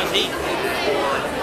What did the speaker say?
mais aí.